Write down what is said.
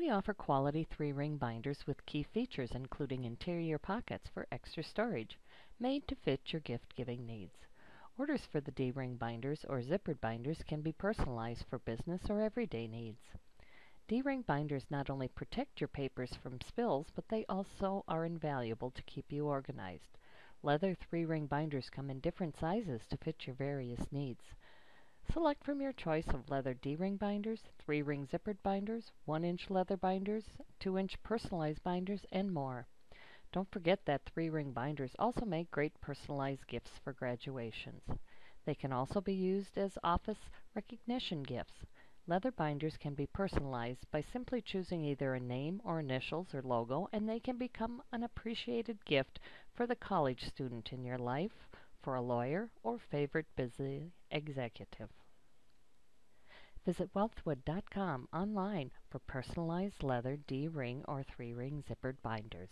We offer quality three-ring binders with key features including interior pockets for extra storage, made to fit your gift-giving needs. Orders for the D-ring binders or zippered binders can be personalized for business or everyday needs. D-ring binders not only protect your papers from spills, but they also are invaluable to keep you organized. Leather three-ring binders come in different sizes to fit your various needs. Select from your choice of leather D-ring binders, 3-ring zippered binders, 1-inch leather binders, 2-inch personalized binders, and more. Don't forget that 3-ring binders also make great personalized gifts for graduations. They can also be used as office recognition gifts. Leather binders can be personalized by simply choosing either a name or initials or logo, and they can become an appreciated gift for the college student in your life, for a lawyer, or favorite busy executive. Visit wealthwood.com online for personalized leather D-ring or 3-ring zippered binders.